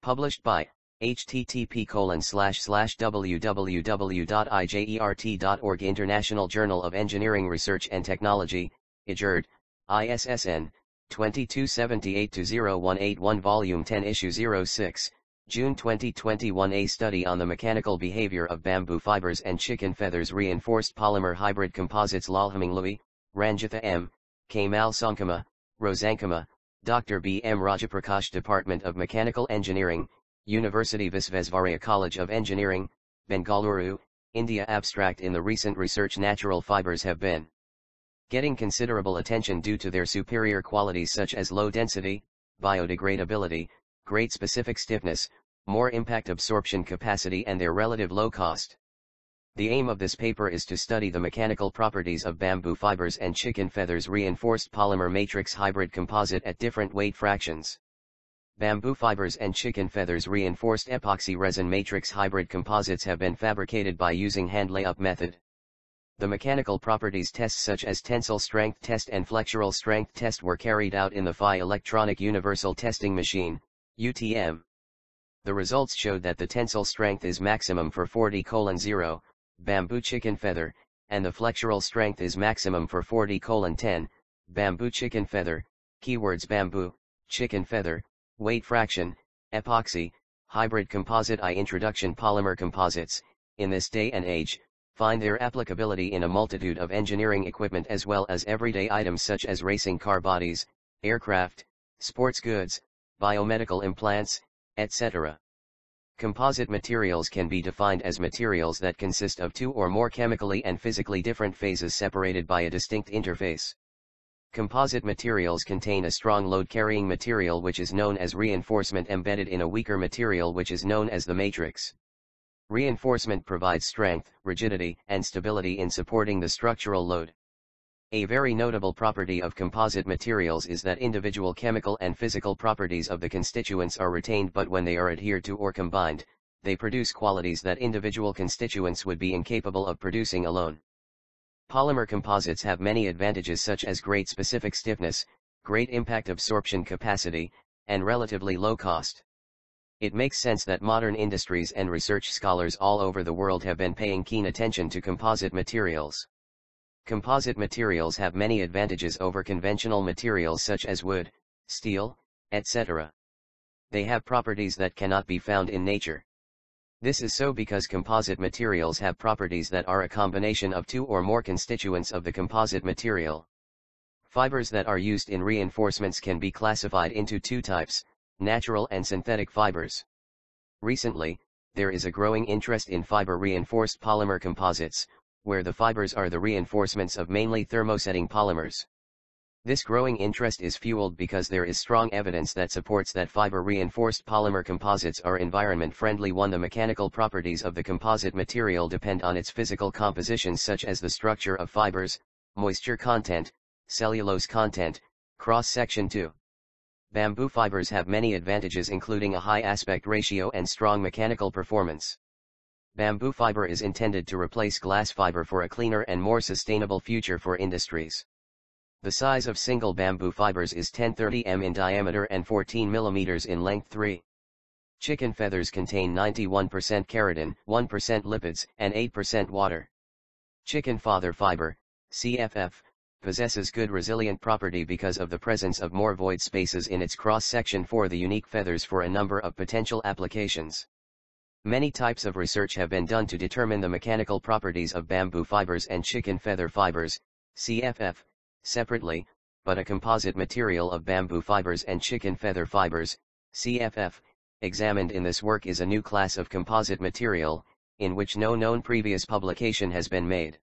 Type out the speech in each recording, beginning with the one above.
Published by http www.ijert.org International Journal of Engineering Research and Technology, IJERT, ISSN, 2278-0181 Volume 10 Issue 06, June 2021 A study on the mechanical behavior of bamboo fibers and chicken feathers reinforced polymer hybrid composites Lalhminghlui, Ranjitha M., K. Malsawmkima, Rosangkima, Dr. B. M. Rajaprakash Department of Mechanical Engineering, University Visvesvaraya College of Engineering, Bengaluru, India Abstract in the recent research natural fibers have been getting considerable attention due to their superior qualities such as low density, biodegradability, great specific stiffness, more impact absorption capacity and their relative low cost. The aim of this paper is to study the mechanical properties of bamboo fibers and chicken feathers reinforced polymer matrix hybrid composite at different weight fractions. Bamboo fibers and chicken feathers reinforced epoxy resin matrix hybrid composites have been fabricated by using hand layup method. The mechanical properties tests such as tensile strength test and flexural strength test were carried out in the FIE Electronic Universal Testing Machine, UTM. The results showed that the tensile strength is maximum for 40 0, bamboo chicken feather, and the flexural strength is maximum for 40 10, bamboo chicken feather, keywords bamboo, chicken feather, weight fraction, epoxy, hybrid composite I introduction polymer composites, in this day and age, find their applicability in a multitude of engineering equipment as well as everyday items such as racing car bodies, aircraft, sports goods, biomedical implants, etc. Composite materials can be defined as materials that consist of two or more chemically and physically different phases separated by a distinct interface. Composite materials contain a strong load-carrying material which is known as reinforcement embedded in a weaker material which is known as the matrix. Reinforcement provides strength, rigidity, and stability in supporting the structural load. A very notable property of composite materials is that individual chemical and physical properties of the constituents are retained but when they are adhered to or combined, they produce qualities that individual constituents would be incapable of producing alone. Polymer composites have many advantages such as great specific stiffness, great impact absorption capacity, and relatively low cost. It makes sense that modern industries and research scholars all over the world have been paying keen attention to composite materials. Composite materials have many advantages over conventional materials such as wood, steel, etc. They have properties that cannot be found in nature. This is so because composite materials have properties that are a combination of two or more constituents of the composite material. Fibers that are used in reinforcements can be classified into two types, natural and synthetic fibers. Recently, there is a growing interest in fiber reinforced polymer composites, where the fibers are the reinforcements of mainly thermosetting polymers. This growing interest is fueled because there is strong evidence that supports that fiber-reinforced polymer composites are environment-friendly 1 The mechanical properties of the composite material depend on its physical compositions such as the structure of fibers, moisture content, cellulose content, cross-section 2. Bamboo fibers have many advantages including a high aspect ratio and strong mechanical performance. Bamboo fiber is intended to replace glass fiber for a cleaner and more sustainable future for industries. The size of single bamboo fibers is 1030 m in diameter and 14 mm in length 3. Chicken feathers contain 91% keratin, 1% lipids, and 8% water. Chicken feather fiber, CFF, possesses good resilient property because of the presence of more void spaces in its cross-section for the unique feathers for a number of potential applications. Many types of research have been done to determine the mechanical properties of bamboo fibers and chicken feather fibers, CFF, separately, but a composite material of bamboo fibers and chicken feather fibers, CFF, examined in this work is a new class of composite material, in which no known previous publication has been made.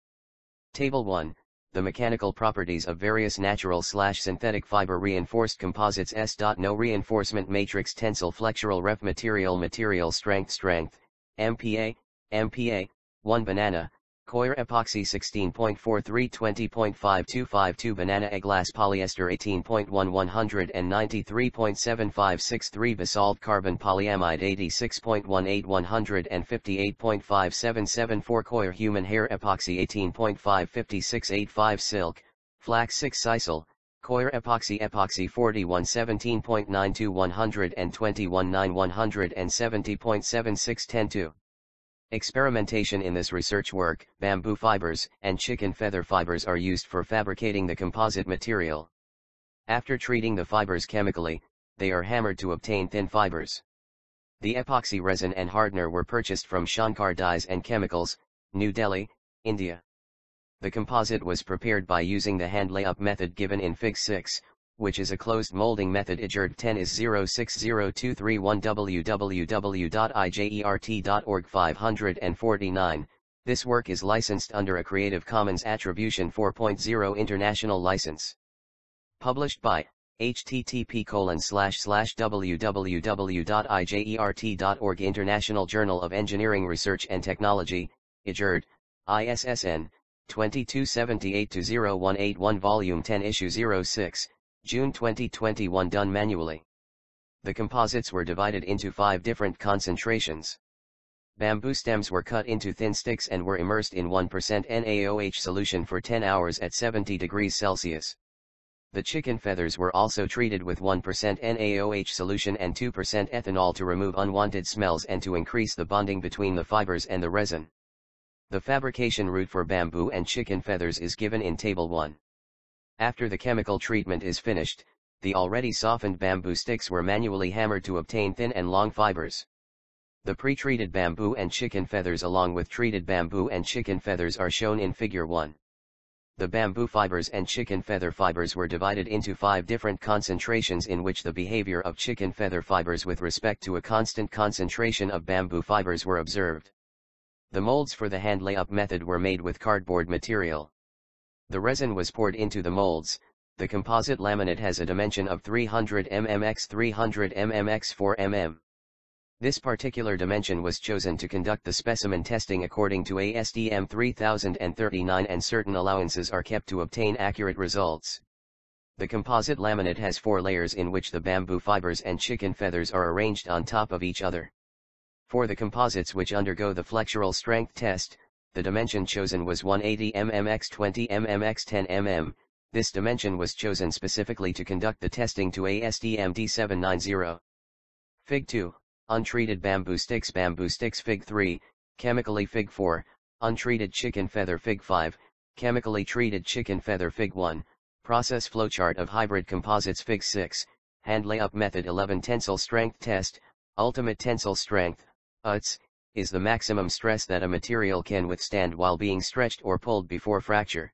Table 1, the mechanical properties of various natural slash synthetic fiber reinforced composites S. No reinforcement matrix tensile flexural ref material material strength strength, MPa, MPa, 1 banana, Coir epoxy 16.43 20.5252 banana egg glass polyester 18.1 193.7563 basalt carbon polyamide 86.18 158.5774 Coir human hair epoxy 18.55685 silk, flax 6 sisal, Coir epoxy epoxy 41 17.92 121 9 170.76 10 2. Experimentation In this research work, bamboo fibers and chicken feather fibers are used for fabricating the composite material. After treating the fibers chemically, they are hammered to obtain thin fibers. The epoxy resin and hardener were purchased from Shankar Dyes and Chemicals, New Delhi, India. The composite was prepared by using the hand layup method given in Fig 6, which is a closed molding method IJERT 10 is 060231 www.ijert.org 549. This work is licensed under a Creative Commons Attribution 4.0 International License. Published by http www.ijert.org International Journal of Engineering Research and Technology, IJERT, ISSN, 2278-0181 Volume 10 Issue 06, June 2021 done manually. The composites were divided into five different concentrations. Bamboo stems were cut into thin sticks and were immersed in 1% NaOH solution for 10 hours at 70 degrees Celsius. The chicken feathers were also treated with 1% NaOH solution and 2% ethanol to remove unwanted smells and to increase the bonding between the fibers and the resin. The fabrication route for bamboo and chicken feathers is given in Table 1. After the chemical treatment is finished, the already softened bamboo sticks were manually hammered to obtain thin and long fibers. The pre-treated bamboo and chicken feathers along with treated bamboo and chicken feathers are shown in Figure 1. The bamboo fibers and chicken feather fibers were divided into five different concentrations in which the behavior of chicken feather fibers with respect to a constant concentration of bamboo fibers were observed. The molds for the hand layup method were made with cardboard material. The resin was poured into the molds, the composite laminate has a dimension of 300 mm x 300 mm x 4 mm. This particular dimension was chosen to conduct the specimen testing according to ASTM 3039 and certain allowances are kept to obtain accurate results. The composite laminate has four layers in which the bamboo fibers and chicken feathers are arranged on top of each other. For the composites which undergo the flexural strength test, the dimension chosen was 180 mm x 20 mm x 10 mm, this dimension was chosen specifically to conduct the testing to ASTM D790. Fig 2, untreated bamboo sticks Bamboo sticks. Fig 3, chemically Fig 4, untreated chicken feather. Fig 5, chemically treated chicken feather. Fig 1, process flowchart of hybrid composites. Fig 6, hand layup method. 11 tensile strength test, ultimate tensile strength, UTS, is the maximum stress that a material can withstand while being stretched or pulled before fracture.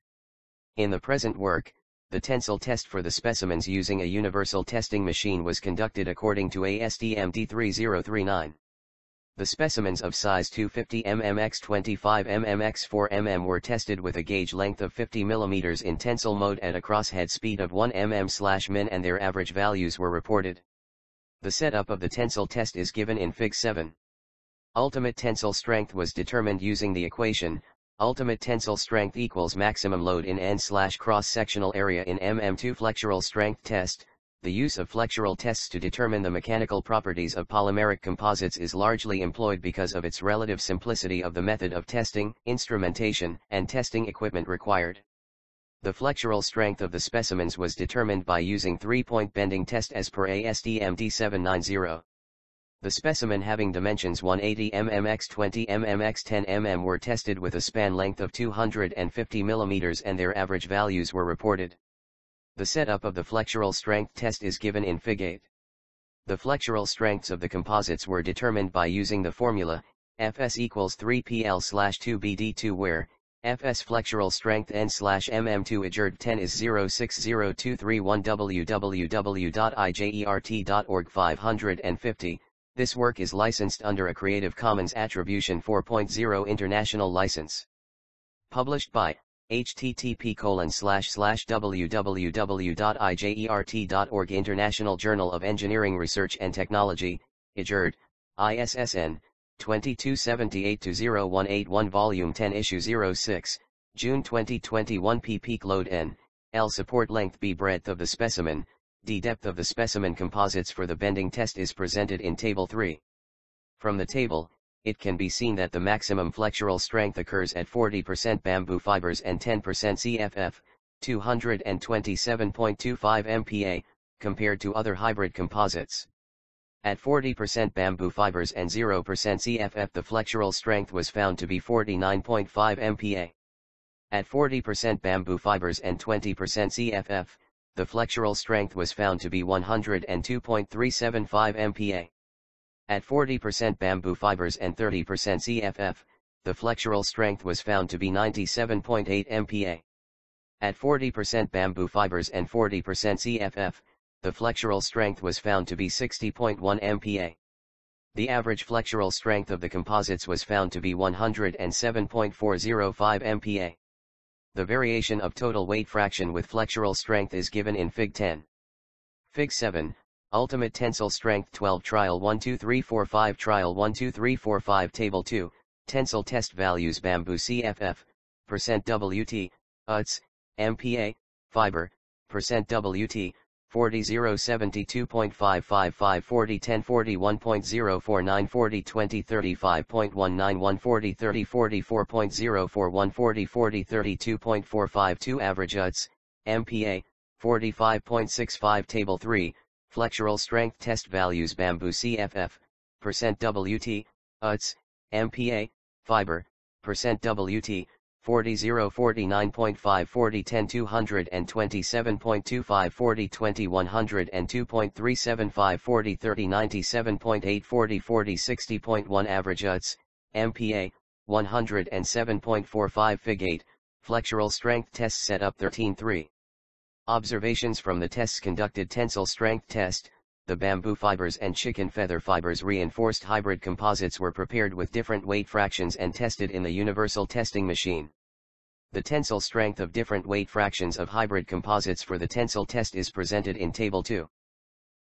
In the present work, the tensile test for the specimens using a universal testing machine was conducted according to ASTM D3039. The specimens of size 250 mm x 25 mm x 4 mm were tested with a gauge length of 50 mm in tensile mode at a crosshead speed of 1 mm min and their average values were reported. The setup of the tensile test is given in Fig 7. Ultimate tensile strength was determined using the equation, ultimate tensile strength equals maximum load in N slash cross-sectional area in MM2 flexural strength test. The use of flexural tests to determine the mechanical properties of polymeric composites is largely employed because of its relative simplicity of the method of testing, instrumentation, and testing equipment required. The flexural strength of the specimens was determined by using three-point bending test as per ASTM D790. The specimen having dimensions 180 mm x 20 mm x 10 mm were tested with a span length of 250 mm and their average values were reported. The setup of the flexural strength test is given in Fig 8. The flexural strengths of the composites were determined by using the formula, Fs equals 3pl slash 2bd2 where, Fs flexural strength N slash mm2 adjourned 10 is 060231 www.ijert.org 550, this work is licensed under a Creative Commons Attribution 4.0 International License. Published by http www.ijert.org International Journal of Engineering Research and Technology, IJERT, ISSN, 2278-0181 Volume 10 Issue 06, June 2021 P peak load N, L support length B breadth of the specimen, D depth of the specimen composites for the bending test is presented in Table 3. From the table, it can be seen that the maximum flexural strength occurs at 40% bamboo fibers and 10% CFF, 227.25 MPa, compared to other hybrid composites. At 40% bamboo fibers and 0% CFF the flexural strength was found to be 49.5 MPa. At 40% bamboo fibers and 20% CFF, the flexural strength was found to be 102.375 MPa. At 40% bamboo fibers and 30% CFF, the flexural strength was found to be 97.8 MPa. At 40% bamboo fibers and 40% CFF, the flexural strength was found to be 60.1 MPa. The average flexural strength of the composites was found to be 107.405 MPa. The variation of total weight fraction with flexural strength is given in Fig 10. Fig 7, Ultimate Tensile Strength 12 Trial 1 2 3 4 5 Trial 1 2 3 4 5 Table 2, Tensile Test Values Bamboo CFF, Percent WT, UTS, MPa, Fiber, Percent WT, 40 0 72.555 40 10 41.049 40 20 35.191 40 30 44.041 40 40 32.452 average UTS, MPa, 45.65 Table 3, Flexural Strength Test Values Bamboo CFF, Percent WT, UTS, MPa, Fiber, Percent WT, 40 0 49.5 40 10 227.25 40 20 102.375 40 30 97.8 40 40 60.1 average UTS, MPa, 107.45 Fig 8, Flexural Strength Test Setup 13.3. Observations from the tests conducted Tensile Strength Test, the bamboo fibers and chicken feather fibers reinforced hybrid composites were prepared with different weight fractions and tested in the universal testing machine. The tensile strength of different weight fractions of hybrid composites for the tensile test is presented in Table 2.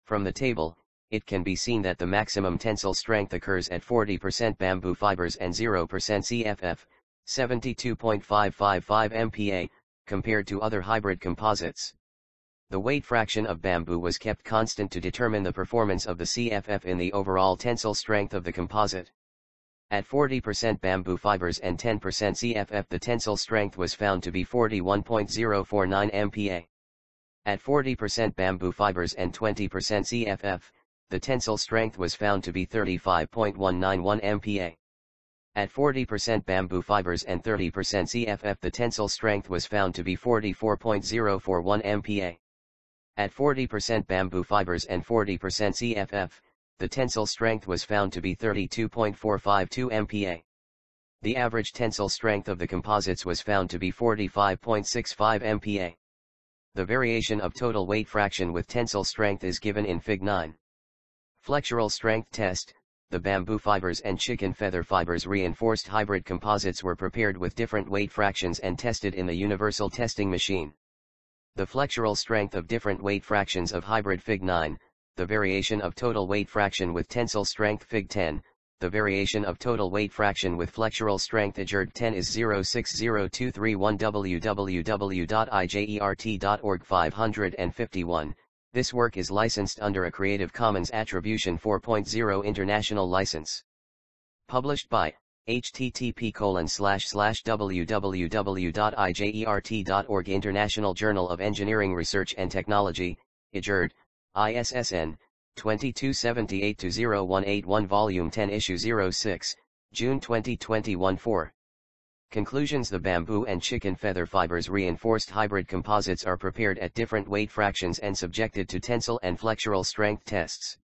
From the table, it can be seen that the maximum tensile strength occurs at 40% bamboo fibers and 0% CFF, 72.555 MPa, compared to other hybrid composites. The weight fraction of bamboo was kept constant to determine the performance of the CFF in the overall tensile strength of the composite. At 40% bamboo fibers and 10% CFF the tensile strength was found to be 41.049 MPa. At 40% bamboo fibers and 20% CFF, the tensile strength was found to be 35.191 MPa. At 40% bamboo fibers and 30% CFF the tensile strength was found to be 44.041 MPa. At 40% bamboo fibers and 40% CFF, the tensile strength was found to be 32.452 MPa. The average tensile strength of the composites was found to be 45.65 MPa. The variation of total weight fraction with tensile strength is given in Fig 9. Flexural strength test, the bamboo fibers and chicken feather fibers reinforced hybrid composites were prepared with different weight fractions and tested in the universal testing machine. The flexural strength of different weight fractions of hybrid Fig 9, the variation of total weight fraction with tensile strength Fig 10, the variation of total weight fraction with flexural strength IJERT 10 is 060231 www.ijert.org 551. This work is licensed under a Creative Commons Attribution 4.0 International License. Published by http colon slash slash www.ijert.org International Journal of Engineering Research and Technology, IJERT, ISSN, 2278-0181 Volume 10 Issue 06, June 2021 4. Conclusions The bamboo and chicken feather fibers reinforced hybrid composites are prepared at different weight fractions and subjected to tensile and flexural strength tests.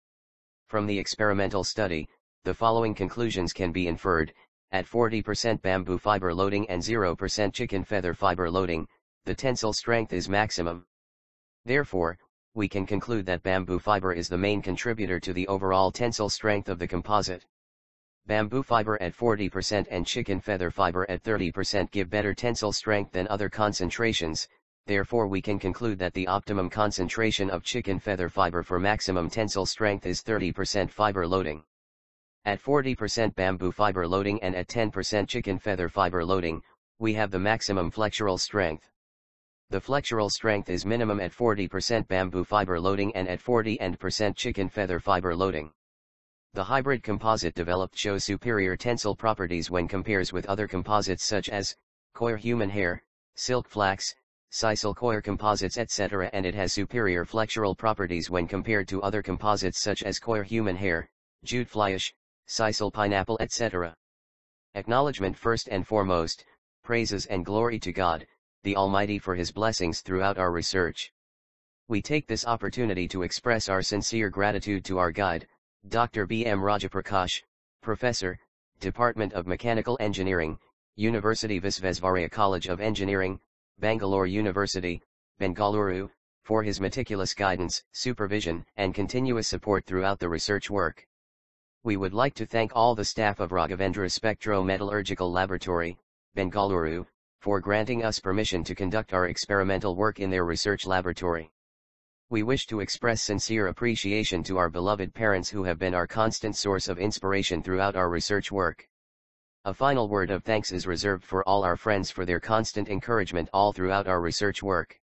From the experimental study, the following conclusions can be inferred, at 40% bamboo fiber loading and 0% chicken feather fiber loading, the tensile strength is maximum. Therefore, we can conclude that bamboo fiber is the main contributor to the overall tensile strength of the composite. Bamboo fiber at 40% and chicken feather fiber at 30% give better tensile strength than other concentrations, therefore we can conclude that the optimum concentration of chicken feather fiber for maximum tensile strength is 30% fiber loading. At 40% bamboo fiber loading and at 10% chicken feather fiber loading, we have the maximum flexural strength. The flexural strength is minimum at 40% bamboo fiber loading and at 40 and percent chicken feather fiber loading. The hybrid composite developed shows superior tensile properties when compares with other composites such as, coir human hair, silk flax, sisal coir composites etc. and it has superior flexural properties when compared to other composites such as coir human hair, jute fly-ash, sisal pineapple etc. Acknowledgement first and foremost, praises and glory to God, the Almighty for his blessings throughout our research. We take this opportunity to express our sincere gratitude to our guide, Dr. B. M. Rajaprakash, Professor, Department of Mechanical Engineering, University Visvesvaraya College of Engineering, Bangalore University, Bengaluru, for his meticulous guidance, supervision, and continuous support throughout the research work. We would like to thank all the staff of Raghavendra Spectro-Metallurgical Laboratory, Bengaluru, for granting us permission to conduct our experimental work in their research laboratory. We wish to express sincere appreciation to our beloved parents who have been our constant source of inspiration throughout our research work. A final word of thanks is reserved for all our friends for their constant encouragement all throughout our research work.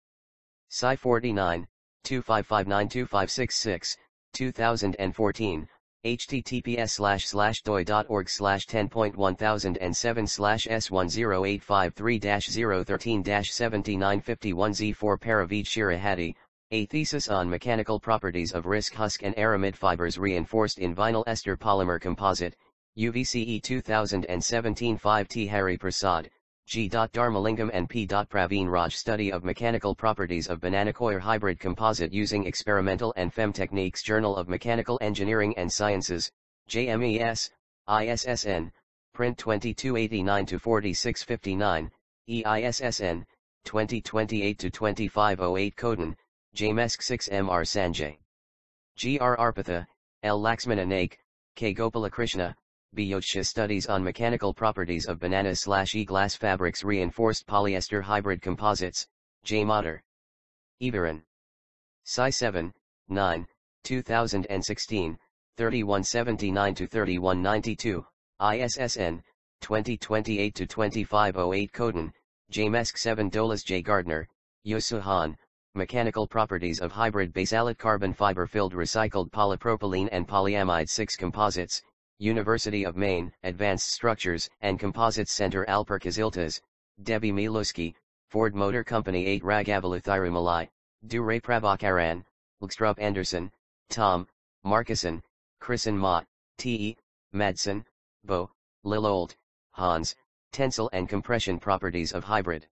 Sci 49, 25592566, 2014, https slash slash doi.org slash 10.1007 slash S10853 013 7951 Z4 Paravid Shirahati, a thesis on mechanical properties of risk husk and aramid fibers reinforced in vinyl ester polymer composite, UVCE 2017 5T Hari Prasad, G. Dharmalingam and P. Praveen Raj study of mechanical properties of banana coir hybrid composite using experimental and FEM techniques Journal of Mechanical Engineering and Sciences, JMES, ISSN, print 2289-4659, EISSN, 2028-2508 Coden, JMESC 6MR Sanjay. G.R. Arpitha, L. Laxmana Naik, K. Gopalakrishna, Biotsha studies on mechanical properties of banana slash e-glass fabrics reinforced polyester hybrid composites, J. Motter. Eviran. Sci 7, 9, 2016, 3179-3192, ISSN, 2028-2508 Coden, JMESC 7 Douglas J. Gardner, Yosuhan, Mechanical Properties of Hybrid Basalate Carbon Fiber-Filled Recycled Polypropylene and Polyamide 6 Composites, University of Maine, Advanced Structures and Composites Center Alper Alperkaziltas, Debbie Miloski, Ford Motor Company 8 Ragavalu Thirumalai, Dure Prabhakaran, Lgstrup Anderson, Tom, Markuson, Chrisen Mott, T. Madsen, Bo, Lilold, Hans, Tensile and Compression Properties of Hybrid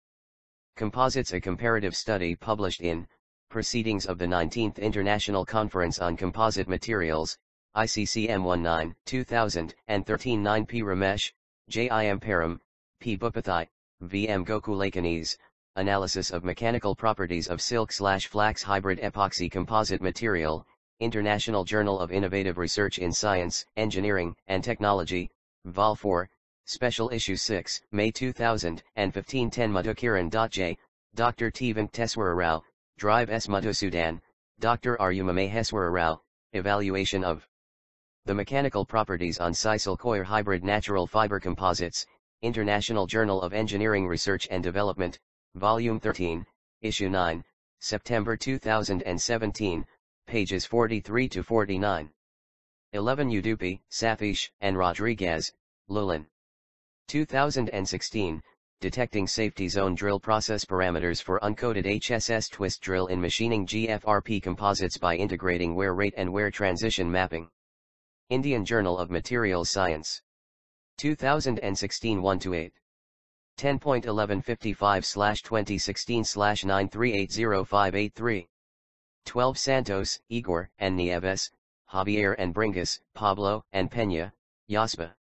Composites A comparative study published in Proceedings of the 19th International Conference on Composite Materials, ICCM 19, 2013 9 P. Ramesh, J. I. M. Param, P. Bhupathai, V. M. Gokulakanese, Analysis of Mechanical Properties of Silk Slash Flax Hybrid Epoxy Composite Material, International Journal of Innovative Research in Science, Engineering, and Technology, Vol 4, Special Issue 6, May 2015 10 Madhukiran.j, Dr. T. Venkateswara Rao, Drive S. Madhusudan, Dr. Arumame Rao, Evaluation of the Mechanical Properties on Sisal Coir Hybrid Natural Fiber Composites, International Journal of Engineering Research and Development, Volume 13, Issue 9, September 2017, pages 43 to 49. 11 Udupi, Satish, and Rodriguez, Lulin. 2016, Detecting Safety Zone Drill Process Parameters for Uncoated HSS Twist Drill in Machining GFRP Composites by Integrating Wear Rate and Wear Transition Mapping. Indian Journal of Materials Science. 2016 1-8. 10.1155-2016-93808583. 12 Santos, Igor, and Nieves, Javier and Bringas, Pablo, and Peña, Yaspa.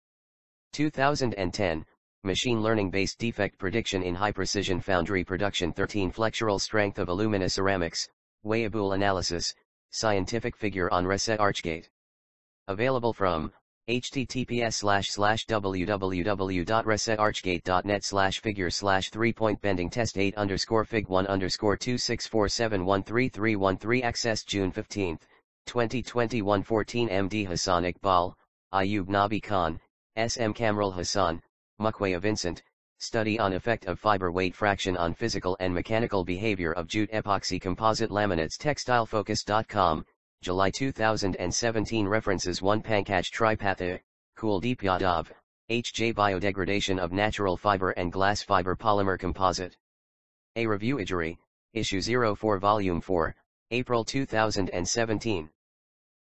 2010, Machine Learning-Based Defect Prediction in High-Precision Foundry Production 13 Flexural Strength of Alumina Ceramics, Weibull Analysis, Scientific Figure on ResearchGate. Available from https slash slash www.researchgate.net slash figure slash 3 point bending test 8 underscore fig 1 underscore 264713313 access June 15, 2021 14 MD Hassan Iqbal, Ayub Nabi Khan, SM Kamral Hassan, Mukwaya Vincent, Study on Effect of Fiber Weight Fraction on Physical and Mechanical Behavior of Jute Epoxy Composite Laminates TextileFocus.com, July 2017 References 1 Pankaj Tripatha, Kuldeep Yadav, HJ Biodegradation of Natural Fiber and Glass Fiber Polymer Composite. A review Ijari, Issue 04 Volume 4, April 2017.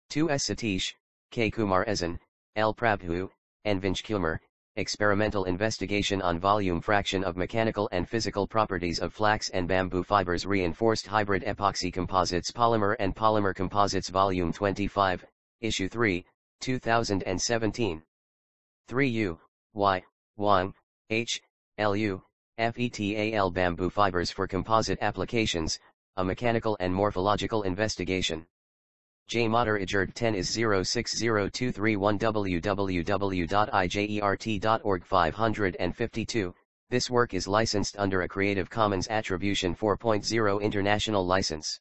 2 S. Satish, K. Kumar Ezan, L. Prabhu, and Vinch Kilmer, Experimental Investigation on Volume Fraction of Mechanical and Physical Properties of Flax and Bamboo Fibers Reinforced Hybrid Epoxy Composites Polymer and Polymer Composites Volume 25, Issue 3, 2017. 3U, Y, Wang, H, LU, FETAL Bamboo Fibers for Composite Applications, A Mechanical and Morphological Investigation. J. Mater Ijerd 10 is 060231 www.ijert.org 552. This work is licensed under a Creative Commons Attribution 4.0 International License.